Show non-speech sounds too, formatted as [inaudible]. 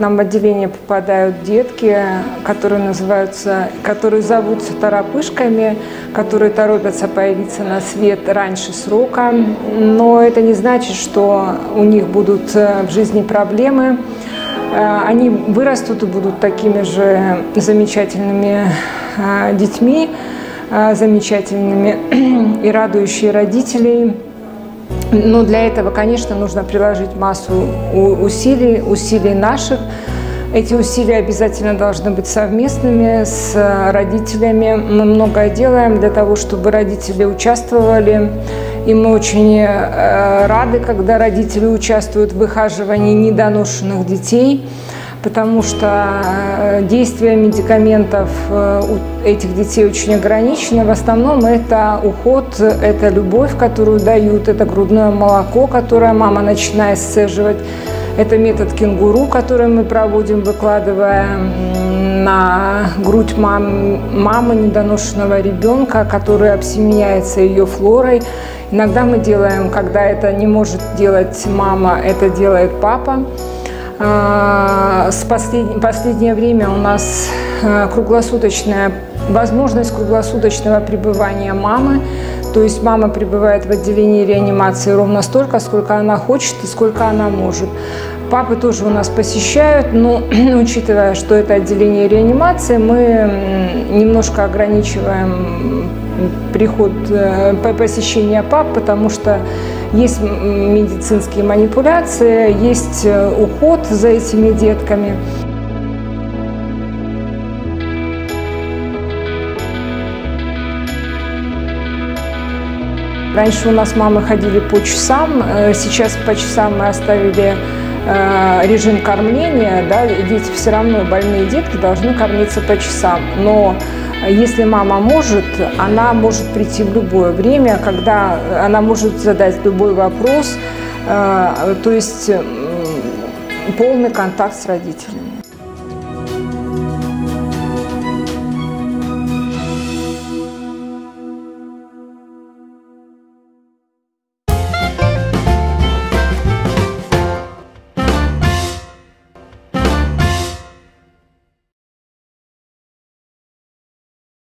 Нам в отделение попадают детки, которые называются, которые зовутся торопышками, которые торопятся появиться на свет раньше срока. Но это не значит, что у них будут э, в жизни проблемы. Э, они вырастут и будут такими же замечательными э, детьми, замечательными [clears throat] и радующие родителей. Но для этого, конечно, нужно приложить массу усилий, усилий наших. Эти усилия обязательно должны быть совместными с родителями. Мы многое делаем для того, чтобы родители участвовали. И мы очень э, рады, когда родители участвуют в выхаживании недоношенных детей потому что э, действие медикаментов э, у этих детей очень ограничено. В основном это уход, это любовь, которую дают, это грудное молоко, которое мама начинает сцеживать. Это метод кенгуру, который мы проводим, выкладывая на грудь мам, мамы недоношенного ребенка, который обсеменяется ее флорой. Иногда мы делаем, когда это не может делать мама, это делает папа. А, с послед... последнее время у нас круглосуточная возможность круглосуточного пребывания мамы. То есть мама пребывает в отделении реанимации ровно столько, сколько она хочет и сколько она может. Папы тоже у нас посещают, но [clears throat] учитывая, что это отделение реанимации, мы немножко ограничиваем приход, э, посещения пап, потому что есть медицинские манипуляции, есть э, уход за этими детками. Раньше у нас мамы ходили по часам, э, сейчас по часам мы оставили режим кормления, да, дети все равно, больные детки должны кормиться по часам. Но если мама может, она может прийти в любое время, когда она может задать любой вопрос, э, то есть полный контакт с родителями.